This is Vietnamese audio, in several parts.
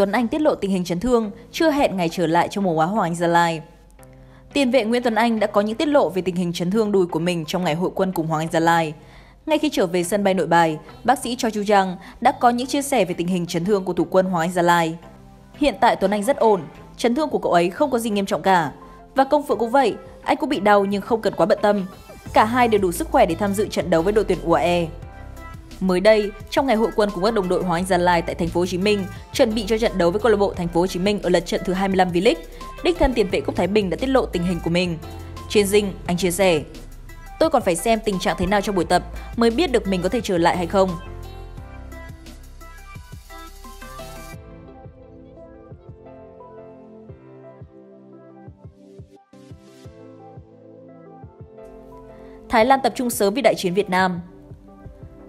Tuấn Anh tiết lộ tình hình chấn thương, chưa hẹn ngày trở lại cho mùa áo Hoàng Anh Gia Lai. Tiền vệ Nguyễn Tuấn Anh đã có những tiết lộ về tình hình chấn thương đùi của mình trong ngày hội quân cùng Hoàng Anh Gia Lai. Ngay khi trở về sân bay nội bài, bác sĩ Cho Chu Giang đã có những chia sẻ về tình hình chấn thương của thủ quân Hoàng Anh Gia Lai. Hiện tại Tuấn Anh rất ổn, chấn thương của cậu ấy không có gì nghiêm trọng cả. Và công phượng cũng vậy, anh cũng bị đau nhưng không cần quá bận tâm. Cả hai đều đủ sức khỏe để tham dự trận đấu với đội tuyển UAE. Mới đây, trong ngày hội quân cùng các đồng đội Hoàng Anh Gia Lai tại thành phố Hồ Chí Minh, chuẩn bị cho trận đấu với câu lạc bộ thành phố Hồ Chí Minh ở lượt trận thứ 25 V-League, đích thân tiền vệ Cúc Thái Bình đã tiết lộ tình hình của mình. Trên dinh, anh chia sẻ: Tôi còn phải xem tình trạng thế nào trong buổi tập mới biết được mình có thể trở lại hay không. Thái Lan tập trung sớm vì đại chiến Việt Nam.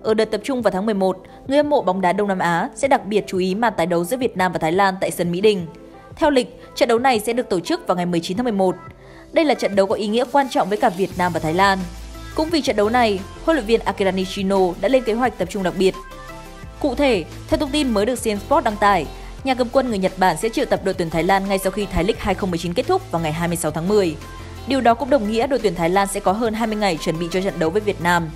Ở đợt tập trung vào tháng 11, người hâm mộ bóng đá Đông Nam Á sẽ đặc biệt chú ý màn tái đấu giữa Việt Nam và Thái Lan tại sân Mỹ Đình. Theo lịch, trận đấu này sẽ được tổ chức vào ngày 19 tháng 11. Đây là trận đấu có ý nghĩa quan trọng với cả Việt Nam và Thái Lan. Cũng vì trận đấu này, huấn luyện viên Akira Nishino đã lên kế hoạch tập trung đặc biệt. Cụ thể, theo thông tin mới được CN Sport đăng tải, nhà cầm quân người Nhật Bản sẽ triệu tập đội tuyển Thái Lan ngay sau khi Thái League 2019 kết thúc vào ngày 26 tháng 10. Điều đó cũng đồng nghĩa đội tuyển Thái Lan sẽ có hơn 20 ngày chuẩn bị cho trận đấu với Việt Nam.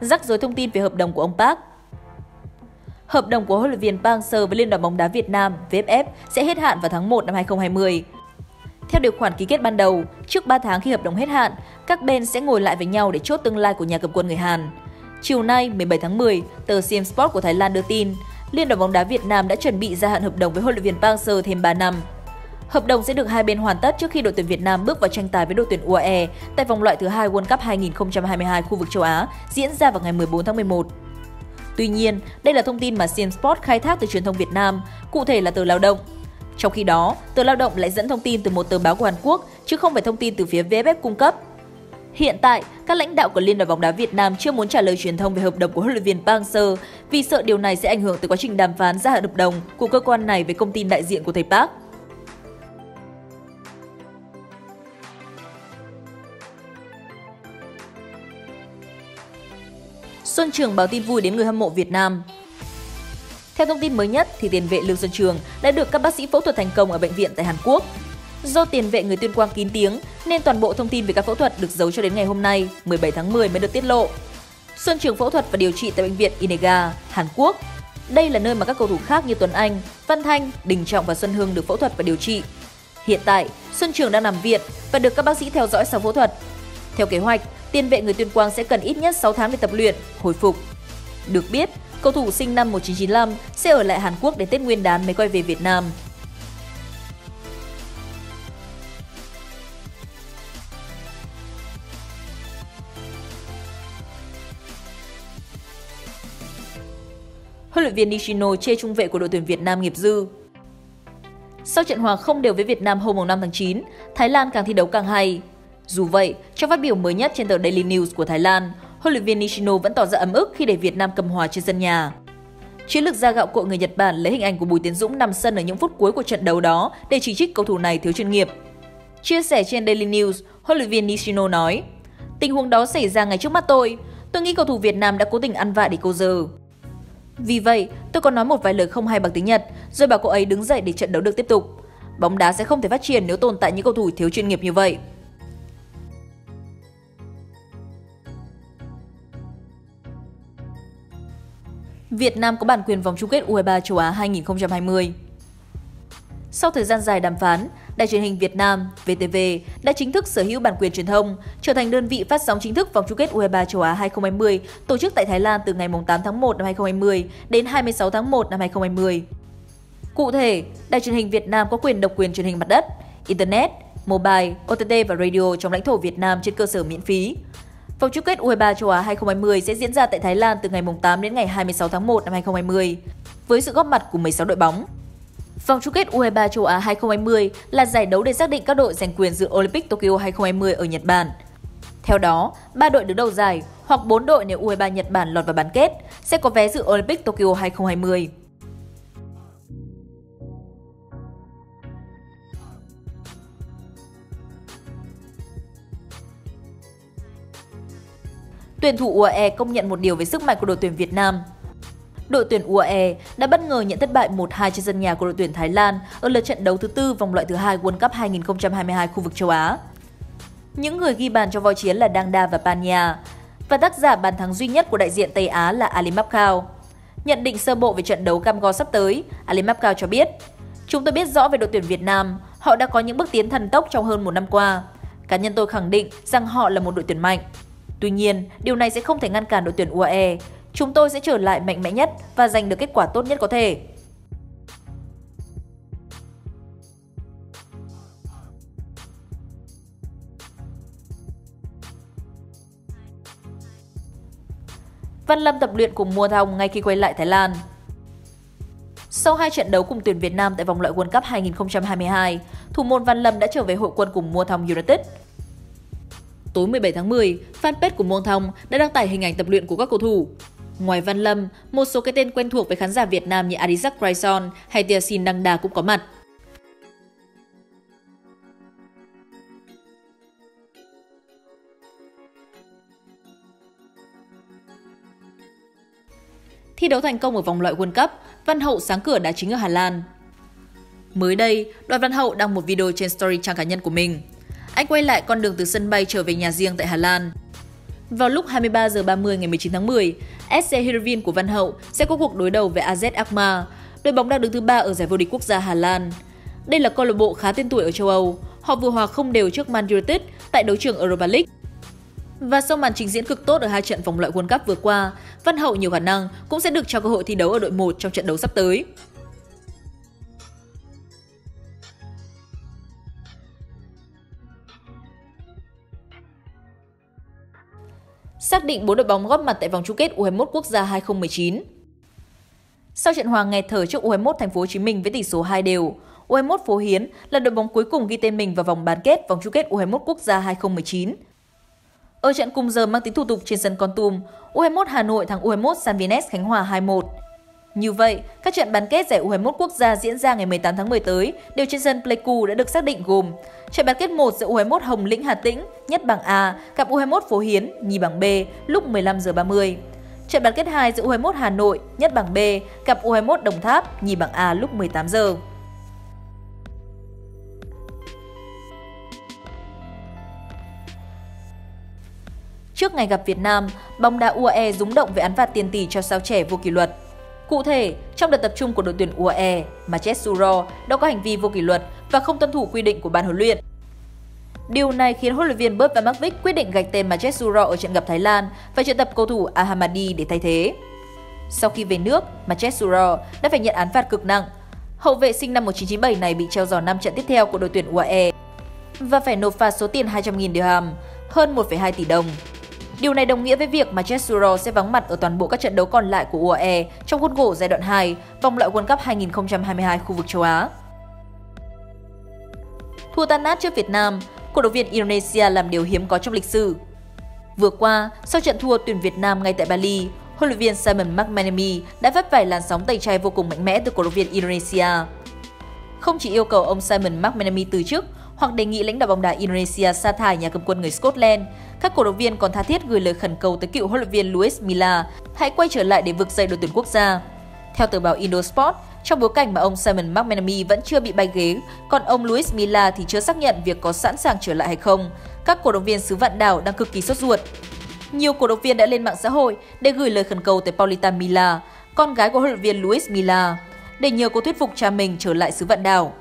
Rắc rối thông tin về hợp đồng của ông Park Hợp đồng của huấn luyện viên Park Seo với Liên đoàn bóng đá Việt Nam VFF sẽ hết hạn vào tháng 1 năm 2020. Theo điều khoản ký kết ban đầu, trước 3 tháng khi hợp đồng hết hạn, các bên sẽ ngồi lại với nhau để chốt tương lai của nhà cầm quân người Hàn. Chiều nay, 17 tháng 10, tờ CM Sport của Thái Lan đưa tin, Liên đoàn bóng đá Việt Nam đã chuẩn bị gia hạn hợp đồng với huấn luyện viên Park Seo thêm 3 năm. Hợp đồng sẽ được hai bên hoàn tất trước khi đội tuyển Việt Nam bước vào tranh tài với đội tuyển UAE tại vòng loại thứ hai World Cup 2022 khu vực châu Á diễn ra vào ngày 14 tháng 11. Tuy nhiên, đây là thông tin mà CN Sport khai thác từ truyền thông Việt Nam, cụ thể là tờ Lao động. Trong khi đó, tờ Lao động lại dẫn thông tin từ một tờ báo của Hàn Quốc, chứ không phải thông tin từ phía VFF cung cấp. Hiện tại, các lãnh đạo của Liên đoàn bóng đá Việt Nam chưa muốn trả lời truyền thông về hợp đồng của huấn luyện viên Park Hang-seo vì sợ điều này sẽ ảnh hưởng tới quá trình đàm phán gia hạn hợp đồng của cơ quan này với công ty đại diện của thầy Park. Xuân Trường báo tin vui đến người hâm mộ Việt Nam. Theo thông tin mới nhất thì tiền vệ Lương Xuân Trường đã được các bác sĩ phẫu thuật thành công ở bệnh viện tại Hàn Quốc. Do tiền vệ người tuyên quang kín tiếng nên toàn bộ thông tin về các phẫu thuật được giấu cho đến ngày hôm nay, 17 tháng 10 mới được tiết lộ. Xuân Trường phẫu thuật và điều trị tại bệnh viện Inega, Hàn Quốc. Đây là nơi mà các cầu thủ khác như Tuấn Anh, Văn Thanh, Đình Trọng và Xuân Hương được phẫu thuật và điều trị. Hiện tại, Xuân Trường đang nằm viện và được các bác sĩ theo dõi sau phẫu thuật. Theo kế hoạch, tiền vệ người tuyên quang sẽ cần ít nhất 6 tháng để tập luyện, hồi phục. Được biết, cầu thủ sinh năm 1995 sẽ ở lại Hàn Quốc đến Tết Nguyên đán mới quay về Việt Nam. Huấn luyện viên Nishino chê trung vệ của đội tuyển Việt Nam nghiệp dư. Sau trận hòa không đều với Việt Nam hôm 5 tháng 9, Thái Lan càng thi đấu càng hay. Dù vậy, trong phát biểu mới nhất trên tờ Daily News của Thái Lan, huấn luyện viên Nishino vẫn tỏ ra ấm ức khi để Việt Nam cầm hòa trên sân nhà. Chiến lược gia gạo cội người Nhật Bản lấy hình ảnh của Bùi Tiến Dũng nằm sân ở những phút cuối của trận đấu đó để chỉ trích cầu thủ này thiếu chuyên nghiệp. Chia sẻ trên Daily News, huấn luyện viên Nishino nói: "Tình huống đó xảy ra ngay trước mắt tôi. Tôi nghĩ cầu thủ Việt Nam đã cố tình ăn vạ để câu giờ. Vì vậy, tôi có nói một vài lời không hay bằng tiếng Nhật, rồi bảo cậu ấy đứng dậy để trận đấu được tiếp tục. Bóng đá sẽ không thể phát triển nếu tồn tại những cầu thủ thiếu chuyên nghiệp như vậy." Việt Nam có bản quyền vòng chung kết U23 châu Á 2020. Sau thời gian dài đàm phán, Đài truyền hình Việt Nam VTV đã chính thức sở hữu bản quyền truyền thông, trở thành đơn vị phát sóng chính thức vòng chung kết U23 châu Á 2020 tổ chức tại Thái Lan từ ngày 8 tháng 1 năm 2020 đến 26 tháng 1 năm 2020. Cụ thể, Đài truyền hình Việt Nam có quyền độc quyền truyền hình mặt đất, Internet, mobile, OTT và radio trong lãnh thổ Việt Nam trên cơ sở miễn phí. Vòng chung kết U23 châu Á 2020 sẽ diễn ra tại Thái Lan từ ngày 8 đến ngày 26 tháng 1 năm 2020 với sự góp mặt của 16 đội bóng. Vòng chung kết U23 châu Á 2020 là giải đấu để xác định các đội giành quyền dự Olympic Tokyo 2020 ở Nhật Bản. Theo đó, 3 đội đứng đầu giải hoặc 4 đội nếu U23 Nhật Bản lọt vào bán kết sẽ có vé dự Olympic Tokyo 2020. Tuyển thủ UAE công nhận một điều về sức mạnh của đội tuyển Việt Nam. Đội tuyển UAE đã bất ngờ nhận thất bại 1-2 trên sân nhà của đội tuyển Thái Lan ở lượt trận đấu thứ tư vòng loại thứ hai World Cup 2022 khu vực châu Á. Những người ghi bàn cho voi chiến là Dangda và Panya, và tác giả bàn thắng duy nhất của đại diện Tây Á là Ali Mapkao. Nhận định sơ bộ về trận đấu cam go sắp tới, Ali Mapkao cho biết, Chúng tôi biết rõ về đội tuyển Việt Nam, họ đã có những bước tiến thần tốc trong hơn một năm qua. Cá nhân tôi khẳng định rằng họ là một đội tuyển mạnh. Tuy nhiên, điều này sẽ không thể ngăn cản đội tuyển UAE. Chúng tôi sẽ trở lại mạnh mẽ nhất và giành được kết quả tốt nhất có thể. Văn Lâm tập luyện cùng Mua Thông ngay khi quay lại Thái Lan. Sau hai trận đấu cùng tuyển Việt Nam tại vòng loại World Cup 2022, thủ môn Văn Lâm đã trở về hội quân cùng Mua Thông United. Tối 17 tháng 10, fanpage của Muang Thong đã đăng tải hình ảnh tập luyện của các cầu thủ. Ngoài Văn Lâm, một số cái tên quen thuộc với khán giả Việt Nam như Adisak Grayson hay Tiasin Đăng Đà cũng có mặt. Thi đấu thành công ở vòng loại World Cup, Văn Hậu sáng cửa đá chính ở Hà Lan. Mới đây, Đoàn Văn Hậu đăng một video trên story trang cá nhân của mình. Anh quay lại con đường từ sân bay trở về nhà riêng tại Hà Lan. Vào lúc 23 giờ 30 ngày 19 tháng 10, SC Heerenveen của Văn Hậu sẽ có cuộc đối đầu với AZ Alkmaar, đội bóng đang đứng thứ ba ở giải vô địch quốc gia Hà Lan. Đây là câu lạc bộ khá tên tuổi ở châu Âu. Họ vừa hòa không đều trước Man United tại đấu trường Europa League. Và sau màn trình diễn cực tốt ở hai trận vòng loại World Cup vừa qua, Văn Hậu nhiều khả năng cũng sẽ được cho cơ hội thi đấu ở đội 1 trong trận đấu sắp tới. Xác định bốn đội bóng góp mặt tại vòng chung kết U21 quốc gia 2019. Sau trận hòa nghẹt thở trước U21 Thành phố Hồ Chí Minh với tỷ số 2 đều, U21 Phố Hiến là đội bóng cuối cùng ghi tên mình vào vòng bán kết vòng chung kết U21 quốc gia 2019 ở trận cùng giờ mang tính thủ tục trên sân Con Tum, U21 Hà Nội thắng U21 San Vines Khánh Hòa 2-1. Như vậy, các trận bán kết giải U21 quốc gia diễn ra ngày 18 tháng 10 tới đều trên sân Pleiku đã được xác định gồm trận bán kết 1 giữa U21 Hồng Lĩnh Hà Tĩnh, nhất bảng A, gặp U21 Phố Hiến, nhì bảng B lúc 15 giờ 30. Trận bán kết 2 giữa U21 Hà Nội, nhất bảng B, gặp U21 Đồng Tháp, nhì bảng A lúc 18 giờ. Trước ngày gặp Việt Nam, bóng đá UAE rúng động về án phạt tiền tỷ cho sao trẻ vô kỷ luật. Cụ thể, trong đợt tập trung của đội tuyển UAE, Majesturo đã có hành vi vô kỷ luật và không tuân thủ quy định của ban huấn luyện. Điều này khiến huấn luyện viên Bert Van Marwijk quyết định gạch tên Majesturo ở trận gặp Thái Lan và triệu tập cầu thủ Ahamadi để thay thế. Sau khi về nước, Majesturo đã phải nhận án phạt cực nặng. Hậu vệ sinh năm 1997 này bị treo giò 5 trận tiếp theo của đội tuyển UAE và phải nộp phạt số tiền 200.000 dirham, hơn 1,2 tỷ đồng Điều này đồng nghĩa với việc mà Chesuro sẽ vắng mặt ở toàn bộ các trận đấu còn lại của UAE trong khuôn khổ giai đoạn 2, vòng loại World Cup 2022 khu vực châu Á. Thua tan nát trước Việt Nam, cổ động viên Indonesia làm điều hiếm có trong lịch sử. Vừa qua, sau trận thua tuyển Việt Nam ngay tại Bali, huấn luyện viên Simon McManamy đã vấp phải làn sóng tẩy chay vô cùng mạnh mẽ từ cổ động viên Indonesia. Không chỉ yêu cầu ông Simon McManamy từ chức hoặc đề nghị lãnh đạo bóng đá Indonesia sa thải nhà cầm quân người Scotland, các cổ động viên còn tha thiết gửi lời khẩn cầu tới cựu huấn luyện viên Luis Milla hãy quay trở lại để vực dậy đội tuyển quốc gia. Theo tờ báo Indosport, trong bối cảnh mà ông Simon McManamy vẫn chưa bị bay ghế, còn ông Luis Milla thì chưa xác nhận việc có sẵn sàng trở lại hay không. Các cổ động viên xứ vạn đảo đang cực kỳ sốt ruột. Nhiều cổ động viên đã lên mạng xã hội để gửi lời khẩn cầu tới Paulita Milla, con gái của huấn luyện viên Luis Milla, để nhờ cô thuyết phục cha mình trở lại xứ vạn đảo.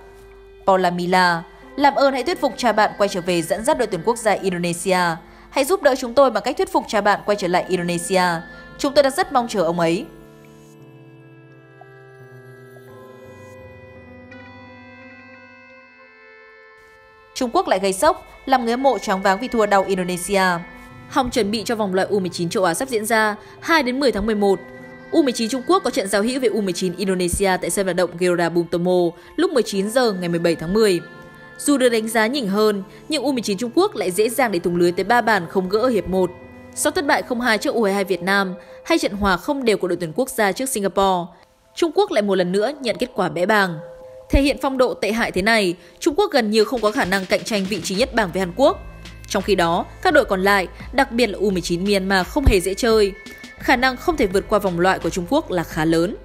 Paula Milla, làm ơn hãy thuyết phục cha bạn quay trở về dẫn dắt đội tuyển quốc gia Indonesia. Hãy giúp đỡ chúng tôi bằng cách thuyết phục cha bạn quay trở lại Indonesia. Chúng tôi đang rất mong chờ ông ấy. Trung Quốc lại gây sốc, làm người mộ choáng váng vì thua đau Indonesia. Hòng chuẩn bị cho vòng loại U19 châu Á sắp diễn ra 2 đến 10 tháng 11. U19 Trung Quốc có trận giao hữu với U19 Indonesia tại sân vận động Gelora Bung Tomo lúc 19 giờ ngày 17 tháng 10. Dù được đánh giá nhỉnh hơn, nhưng U19 Trung Quốc lại dễ dàng để thủng lưới tới 3 bàn không gỡ ở hiệp 1. Sau thất bại 0-2 trước U22 Việt Nam, hay trận hòa không đều của đội tuyển quốc gia trước Singapore, Trung Quốc lại một lần nữa nhận kết quả bẽ bàng. Thể hiện phong độ tệ hại thế này, Trung Quốc gần như không có khả năng cạnh tranh vị trí nhất bảng với Hàn Quốc. Trong khi đó, các đội còn lại, đặc biệt là U19 Myanmar không hề dễ chơi. Khả năng không thể vượt qua vòng loại của Trung Quốc là khá lớn.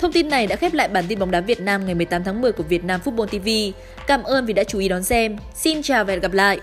Thông tin này đã khép lại bản tin bóng đá Việt Nam ngày 18 tháng 10 của Việt Nam Football TV. Cảm ơn vì đã chú ý đón xem. Xin chào và hẹn gặp lại!